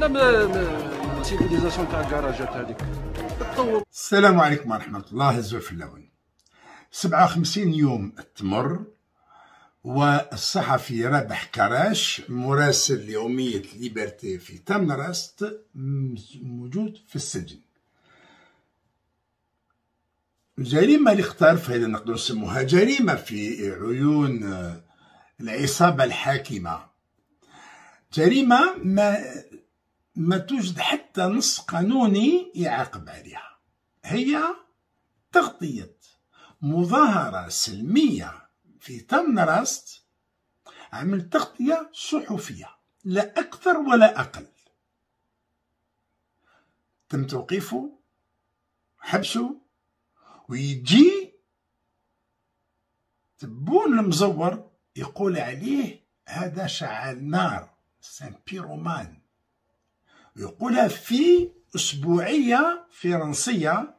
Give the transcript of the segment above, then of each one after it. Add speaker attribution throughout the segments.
Speaker 1: كاينة السيفيليزاسيون تاع الكراجات هذيك
Speaker 2: تطور السلام عليكم ورحمة الله اللون. 57 يوم تمر والصحفي رابح كراش مراسل يومية ليبرتي في تامنراست موجود في السجن. الجريمة اللي اختار فهذا نقدر نسموها جريمة في عيون العصابة الحاكمة. جريمة ما ما توجد حتى نص قانوني يعاقب عليها. هي تغطية مظاهرة سلمية في تمنراست عمل تغطية صحفية لا أكثر ولا أقل. تم توقيفه حبسه ويجي تبون المزور يقول عليه هذا شعل نار سان بيرومان يقولها في أسبوعية فرنسية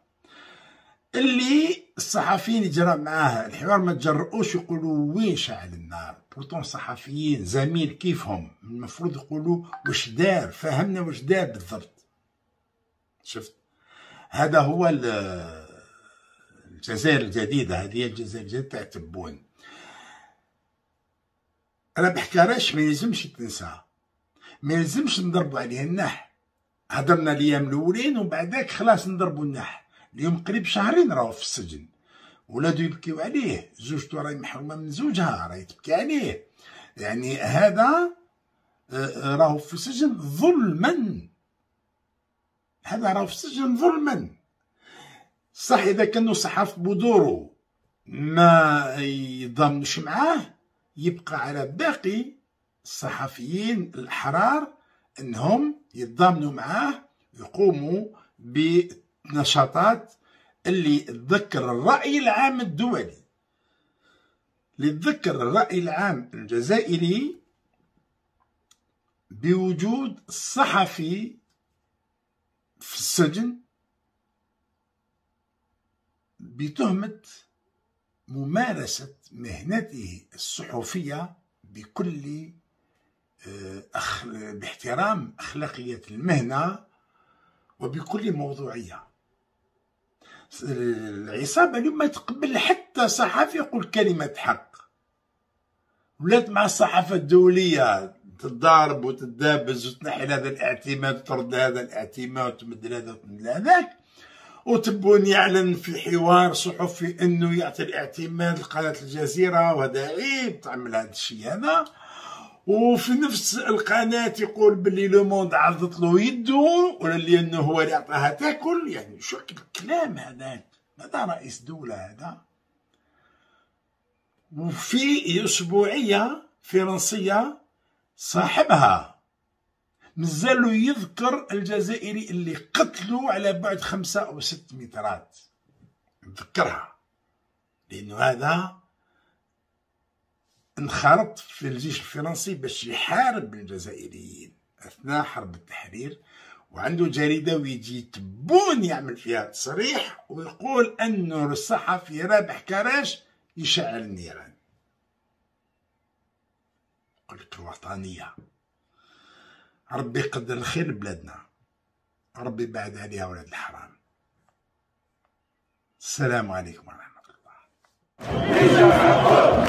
Speaker 2: اللي الصحفيين يجرى معاه الحوار ما تجرؤوش يقولوا وين شعل النار. بروتون صحفيين زميل كيفهم. المفروض يقولوا واش دار؟ فهمنا واش دار بالضبط. شفت؟ هذا هو الجزائر الجديدة. هذه الجزائر الجديدة تاع تبون. رابح كراش ما يلزمش تنسى. ما يلزمش نضربوا عليه النح هضرنا الأيام الأولين ومن بعدك خلاص نضربوا النح اليوم قريب شهرين راهو في السجن. ولادو يبكيو عليه. زوجته راهي محرومة من زوجها راهي تبكي عليه. يعني هذا آه، راهو في السجن ظلما. هذا راهو في السجن ظلما. صح إذا كانوا صحاف بودورو ما يضامنوش معاه يبقى على باقي الصحفيين الاحرار انهم يتضامنوا معاه يقوموا بنشاطات اللي تذكر الرأي العام الدولي. اللي تذكر الرأي العام الجزائري بوجود الصحفي في السجن بتهمة ممارسة مهنته الصحفية بكل أخ... باحترام أخلاقية المهنة وبكل موضوعية. العصابة اليوم ما تقبل حتى صحفي يقول كلمة حق. ولات مع الصحافة الدولية تتضارب وتتدابز وتنحي هذا الاعتماد وترد هذا الاعتماد وتمد هذا وتمد هذاك. وتبون يعلن في حوار صحفي إنه يعطي الاعتماد لقناة الجزيرة وهذا عيب تعمل هذا الشيء هذا. وفي نفس القناة يقول باللي لو موند عضت له يده ولا لأنه هو اللي عطاها تاكل يعني شو الكلام هذاك هذا رئيس دولة هذا؟ وفي أسبوعية فرنسية صاحبها مازالو يذكر الجزائري اللي قتلوا على بعد خمسة أو ست مترات. نذكرها. لأنه هذا انخرط في الجيش الفرنسي باش يحارب الجزائريين. أثناء حرب التحرير وعنده جريدة ويجي يتبون يعمل فيها تصريح ويقول أنه الصحفي رابح كراش يشعل النيران لك الوطنية ربي يقدر الخير لبلادنا. ربي يبعد عليها ولاد الحرام. السلام عليكم ورحمة الله.